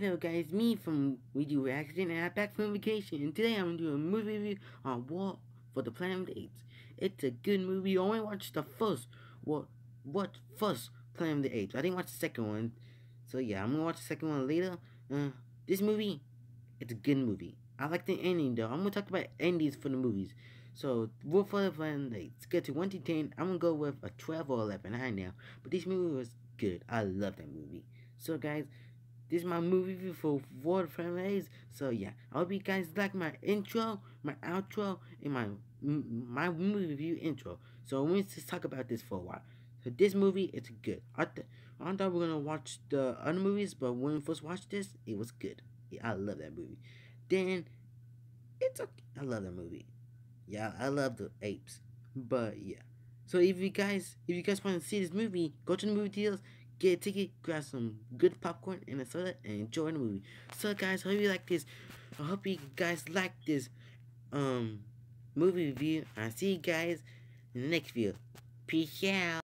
Hello guys, me from Luigi Reaction and I'm back from vacation and today I'm going to do a movie review on War for the Planet of the Apes. It's a good movie, I only watched the first, what, what first Planet of the Apes. I didn't watch the second one, so yeah, I'm going to watch the second one later. Uh, this movie, it's a good movie. I like the ending though, I'm going to talk about endings for the movies. So, War for the Planet of the Apes, get to 1 to 10, I'm going to go with a 12 or 11, I know, but this movie was good. I love that movie. So guys, this is my movie review for War Families. So yeah, I hope you guys like my intro, my outro, and my my movie review intro. So we need to talk about this for a while. So this movie, it's good. I, th I thought we were gonna watch the other movies, but when we first watched this, it was good. Yeah, I love that movie. Then it's okay. I love that movie. Yeah, I love the apes. But yeah. So if you guys if you guys want to see this movie, go to the movie deals get a ticket, grab some good popcorn and a soda, and enjoy the movie. So guys, hope you like this. I hope you guys like this um movie review. I'll see you guys in the next video. Peace out.